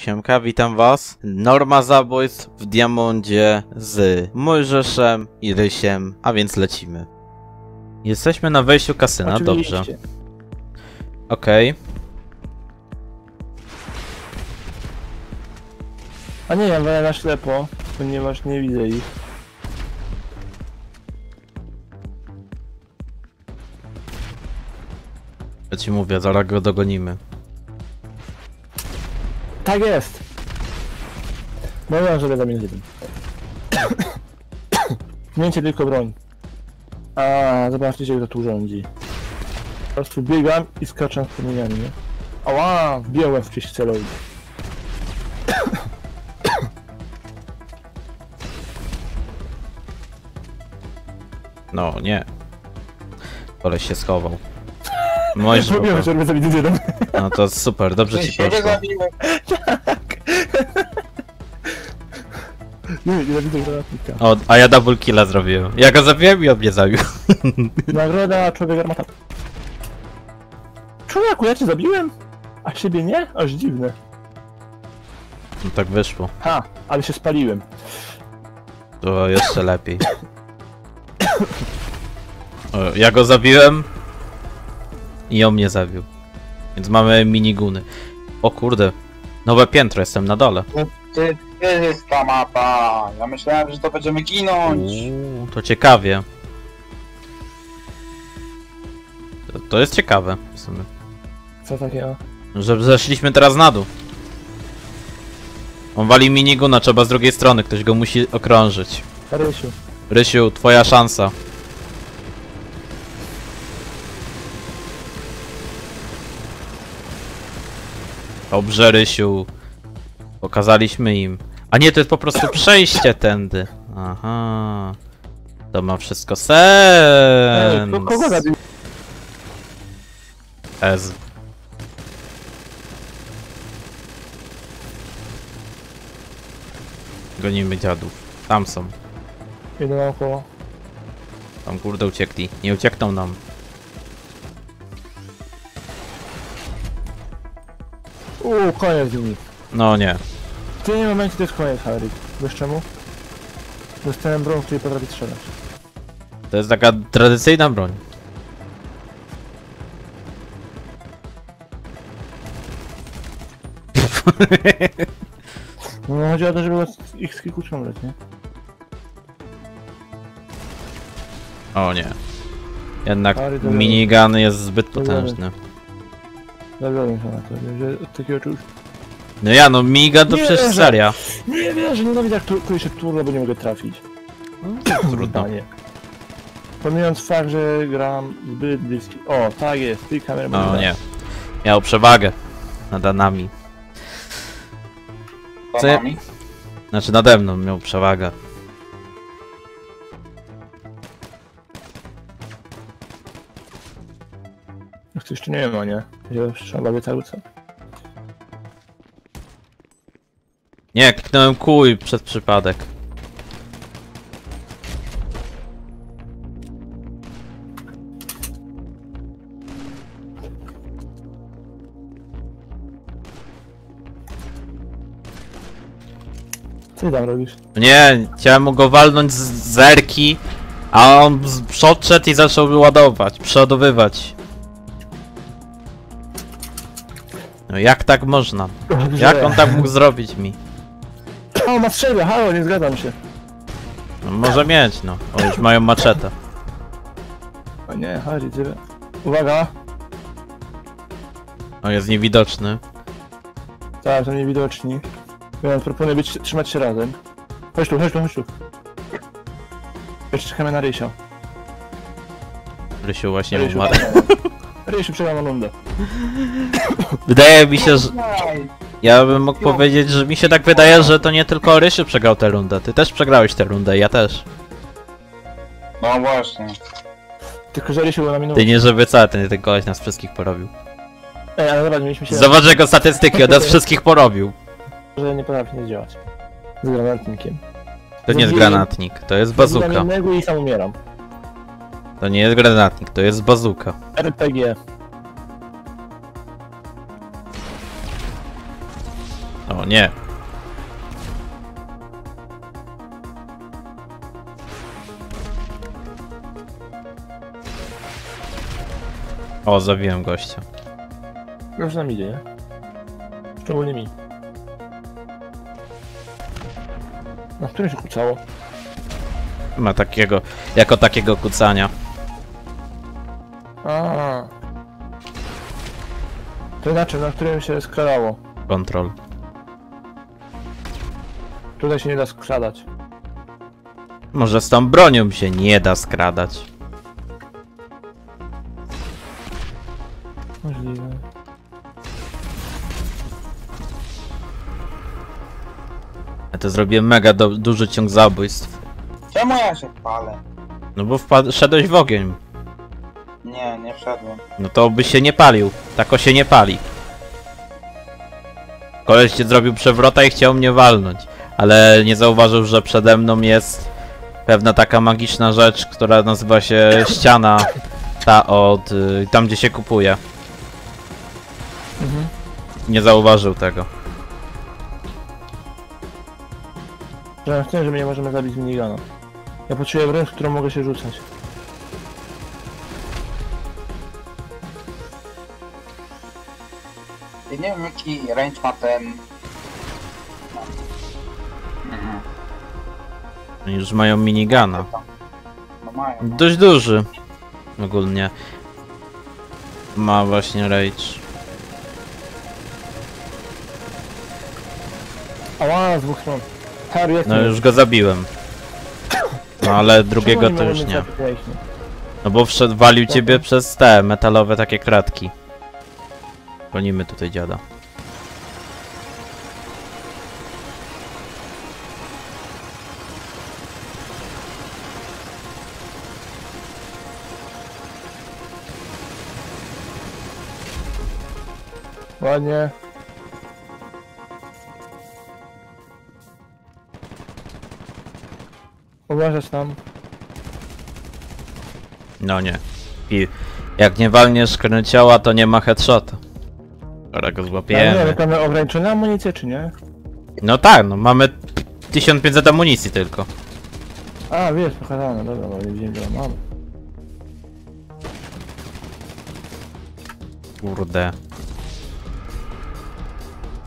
Siemka, witam was. Norma zabójstw w Diamondzie z Mojżeszem i Rysiem, a więc lecimy. Jesteśmy na wejściu kasyna, dobrze. Oczywiście. Okej. A nie, ja walę na ślepo, ponieważ nie widzę ich. Ja ci mówię, zaraz go dogonimy. Tak jest! Mówią, że będę minus jeden. Mięcie tylko broń. A, zobaczcie, kto tu rządzi. Po prostu biegam i skaczę z promieniami, nie? Ała, wbiłem w czyś celowy. No, nie. Koleś się schował. Będę minus jeden. no to super, dobrze ci poszło. Nie, nie widzę granatnika. O, a ja double killa zrobiłem. Ja go zabiłem i on mnie zabił. Nagroda człowiek armata. Człowieku, ja cię zabiłem? A siebie nie? Aż dziwne. No tak wyszło. Ha, ale się spaliłem. To jeszcze lepiej. O, ja go zabiłem i on mnie zabił. Więc mamy miniguny. O kurde. Nowe piętro, jestem na dole. Ty, ty jest ta mapa. Ja myślałem, że to będziemy ginąć. Uuu, to ciekawie. To, to jest ciekawe w sumie. Co takiego? Że zeszliśmy teraz na dół. On wali miniguna, trzeba z drugiej strony, ktoś go musi okrążyć. Rysiu. Rysiu, twoja szansa. Dobrze, Rysiu. Pokazaliśmy im. A nie, to jest po prostu przejście tędy. Aha. To ma wszystko sens. Ez. Gonimy dziadów. Tam są. Idę naokoło. Tam kurde uciekli. Nie uciekną nam. Uuu, koniec dni. No nie. W tym momencie to jest koniec, Harry. Wiesz czemu? Dostałem broń, której potrafi strzelać. To jest taka tradycyjna broń. No chodzi o to, żeby ich z kilku ciągnąć, nie? O nie. Jednak to- minigun jest zbyt potężny. Na to, że od takiego czegoś... No ja no, minigun to Nie, przecież że- seria. Nie wierzę, nienawidzę jak tu, tu się turbo, bo nie mogę trafić. Trudno. nie. Pomijając fakt, że gram zbyt bliski. O, tak jest, ty kamery No nie. Miał przewagę nad nami. Za Co ja-. Znaczy nade mną miał przewagę. To jeszcze nie ma, nie? Strzelam cały co? Nie, kliknąłem kuj przez przypadek. Co ty tam robisz? Nie, chciałem mu go walnąć z zerki, a on podszedł i zaczął wyładować, przeładowywać. Jak tak można? Jak on tak mógł zrobić mi? O, ma strzelbę, halo, nie zgadzam się. No, może mieć, no. O, już mają maczetę. O nie, Harry, ty... Uwaga! O, jest niewidoczny. Tak, są niewidoczni. Więc proponuję być, trzymać się razem. Chodź tu, chodź tu, chodź tu. Jeszcze czekamy na Rysia. Rysiu właśnie Rysiu, umarł. Rysiu przegrał na rundę. Wydaje mi się, że... Ja bym mógł powiedzieć, że mi się tak wydaje, że to nie tylko Rysiu przegrał tę rundę. Ty też przegrałeś tę rundę, ja też. No właśnie. Tylko, że Rysiu był na minutę. Ty nie żeby co, ten, ten koleś nas wszystkich porobił. Ej, ale zobacz, mieliśmy się... Zobacz jego statystyki, on nas wszystkich porobił. że nie potrafi nie działać. Z granatnikiem. To nie jest granatnik, to jest bazuka. jednego i sam umieram. To nie jest granatnik, to jest bazuka. RPG. O nie. O, zabiłem gościa. Już nam idzie, nie? Szczególnie mi. Na którym się kucało? Ma takiego, jako takiego kucania. To inaczej, na którym się skradało. Kontrol. Tutaj się nie da skradać. Może z tą bronią się nie da skradać. Możliwe. Ja to zrobiłem mega duży ciąg zabójstw. Czemu ja się palę? No bo wpad- szedłeś w ogień. Nie, nie wszedłem. No to by się nie palił. Tako się nie pali. Koleś cię zrobił przewrota i chciał mnie walnąć. Ale nie zauważył, że przede mną jest pewna taka magiczna rzecz, która nazywa się ściana. Ta od... Y, tam gdzie się kupuje. Mhm. Nie zauważył tego. Że tym, że my nie możemy zabić minigana. Ja potrzebuję broń, z którą mogę się rzucać. Nie wiem jaki range ma ten... No. Mhm. Oni już mają minigana. No mają. No. Dość duży. Ogólnie. Ma właśnie rage. Ała, z dwóch stron. Harry, jak No już go zabiłem. No ale drugiego Czemu to nie już nie. No bo wszedł, walił ciebie przez te metalowe takie kratki. Gonimy tutaj dziada. Ładnie. Uważasz tam. No nie. I jak nie walniesz kręcioła, to nie ma headshota. Dobra, go nie złapiemy. wiem, mamy ograniczone amunicje, czy nie? No tak, no mamy 1500 amunicji tylko. A, wiesz, pokazane, dobra, bo nie widziałem, że mamy. Kurde.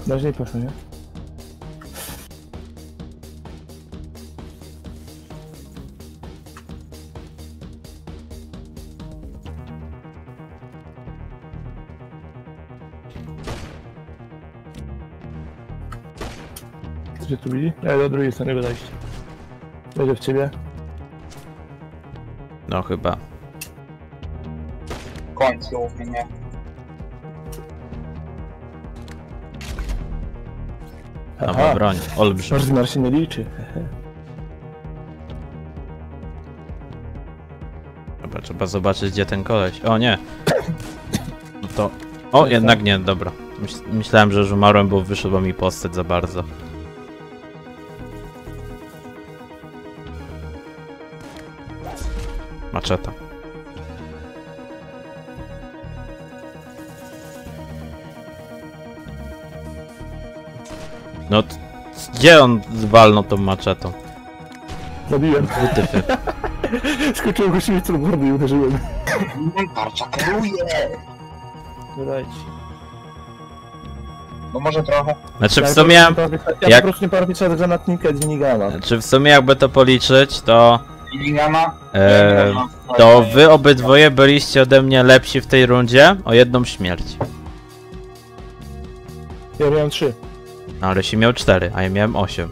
Dalej poszło, nie? Gdzie tu widzi? Ja do drugiej strony wejść. Będzie w ciebie. No chyba. W końcu mnie. Nowa broń. Olbrzym. Rozmiar się nie liczy. Dobra, trzeba zobaczyć gdzie ten koleś. O nie. No to... O, jednak nie, dobra. Myśl, myślałem, że już umarłem, bo wyszedła mi postać za bardzo. Maczeta. No, gdzie on walnął tą maczetą? Zabiłem. Wytyfy. Skoczyłem go siły co mordy i uderzyłem. Tarcza kieruje! Dodajcie. No może trochę. Znaczy w Ja sumie... Ja jak- po prostu nie potrafię strzelać granatnika z minigana. Czy w sumie jakby to policzyć, to... Lingana? E, to wy obydwoje byliście ode mnie lepsi w tej rundzie o jedną śmierć. Ja miałem trzy. No ale się miał 4, a ja miałem 8.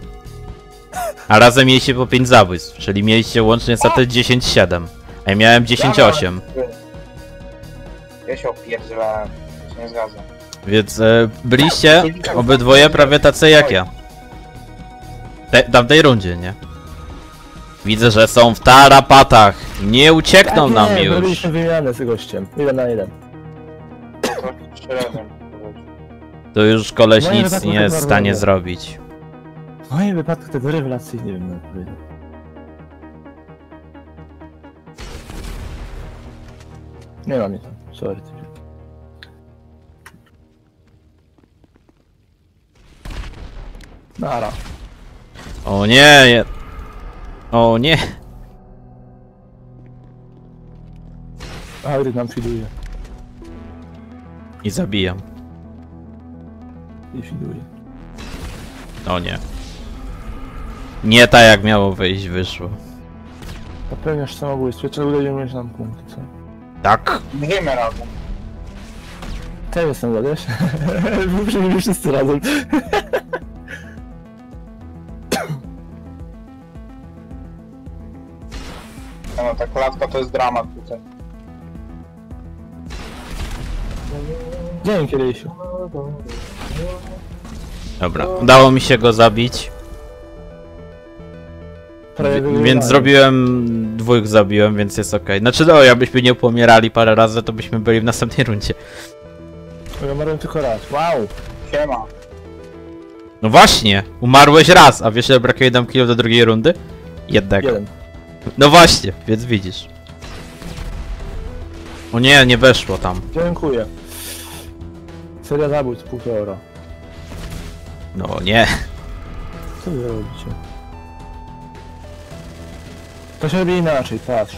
A razem mieliście po 5 zabójstw, czyli mieliście łącznie niestety 10-7. A ja miałem 10-8. Ja się opierdzielałem. Się nie zgadza. Więc e, byliście obydwoje prawie tacy jak ja. Te, w tamtej rundzie, nie? Widzę, że są w tarapatach. Nie uciekną Tak, nam nie, już. Robiliśmy wymianę z gościem. Jeden na jeden. To już koleś No nic nie jest w stanie zrobić. W moim wypadku to rewelacyjnie bym powiedział. Nie ma mnie tam, sorry. Nara. O nie, nie. O nie. Hagrid nam fiduje. I zabijam. I fiduje. O nie. Nie tak jak miało wyjść, wyszło. Popełniasz samobójstwo, trzeba udaje nam punkty, co? Tak. Miejmy razem. Ten jestem, wiesz? Wy przejmiemy wszyscy razem. No, ta klatka to jest dramat tutaj. Dzięki, Rysiu. Dobra, udało mi się go zabić. Wi-. Więc zrobiłem, dwóch zabiłem, więc jest okej. Znaczy no, jakbyśmy nie pomierali parę razy, to byśmy byli w następnej rundzie. Ja umarłem tylko raz. Wow! Siema. No właśnie, umarłeś raz, a wiesz ile brakuje nam kilo do drugiej rundy? Jednego. Jeden. No właśnie, więc widzisz. O nie, nie weszło tam. Dziękuję. Seria zabójstw, półtora. No nie. Co wy robicie? To się robi inaczej, patrz.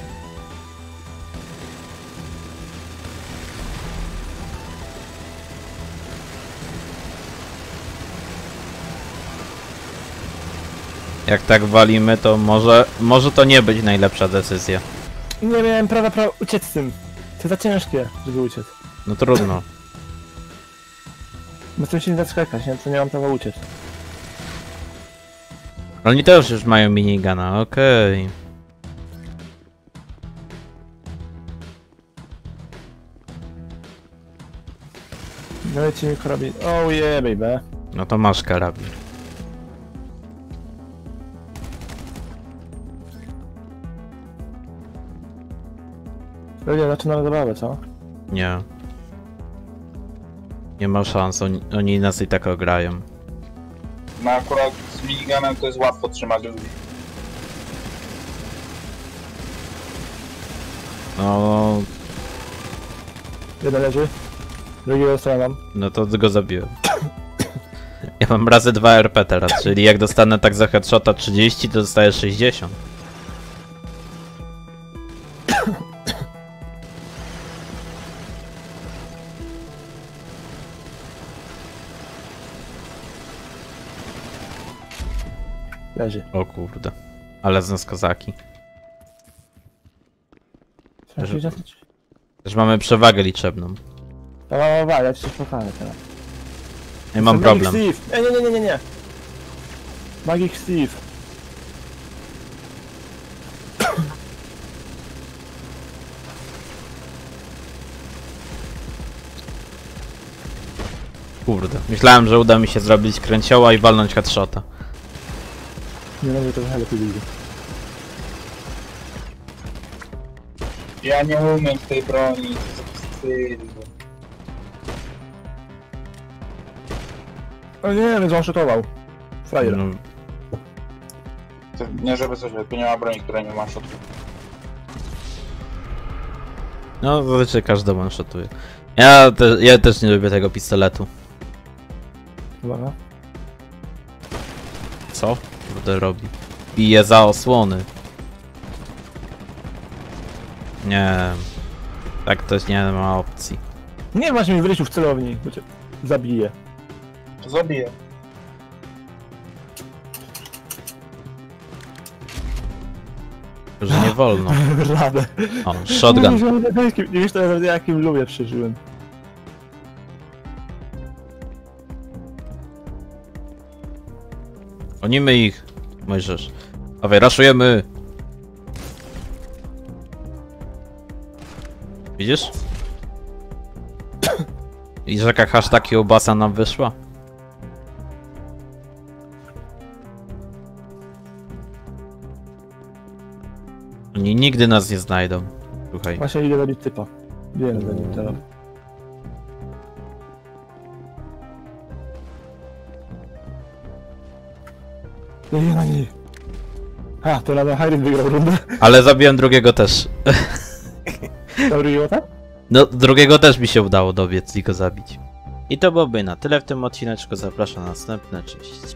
Jak tak walimy, to może, może to nie być najlepsza decyzja. Nie miałem prawa, prawa uciec z tym. To za ciężkie, żeby uciec. No trudno. Bo tym się nie da skakać, nie? To nie mam prawa uciec. Oni też już mają minigana, okej. Dajcie mi karabin. Oh yeah, baby. No to masz karabin. Ludzie, zaczynamy zabawę, co? Nie. Nie ma szans, oni, oni nas i tak ograją. No akurat z miniganem to jest łatwo trzymać ludzi. No, Jeden leży. Drugiego strzelam. no to go zabiłem. Ja mam razy 2 RP teraz, czyli jak dostanę tak za headshota 30, to dostaję 60. Leży. O kurde. Ale z nas kozaki. Leży. Leży. Też mamy przewagę liczebną. Dobra, ja ci coś pokażę teraz. I mam Magic problem. Steve! E, nie, nie, nie, nie, nie. Magic Steve. Kurde. Myślałem, że uda mi się zrobić kręcioła i walnąć headshota. Nie mogę trochę lepiej wyjdzie. Ja nie umiem w tej broni. Wstyd. O nie, więc on szutował. Frajer. No, To Nie żeby coś, tylko nie ma broni, której nie ma shotów. no zazwyczaj każdy one-shotuje. Ja, te, ja też nie lubię tego pistoletu. Uwaga. Co? Kurde robi. Bije za osłony. Nie. Tak to nie ma opcji. Nie masz mi w rysiu w celowni, bo cię zabiję. To zabiję. Że nie wolno. Radę. O, shotgun. Nie wiesz teraz jakim lubię przeżyłem. Gonimy ich. Mojżesz. Dawaj, raszujemy. Widzisz? I jaka hashtag kiełbasa nam wyszła? Oni nigdy nas nie znajdą. Słuchaj. Właśnie idę zabić typa. Wiem nim teraz. Nie, nie na niej. A, to nawet Hagrid wygrał rundę. Ale zabiłem drugiego też. Dobry idiota? No, drugiego też mi się udało dobiec i go zabić. I to byłoby na tyle w tym odcineczku. Zapraszam na następne. Cześć.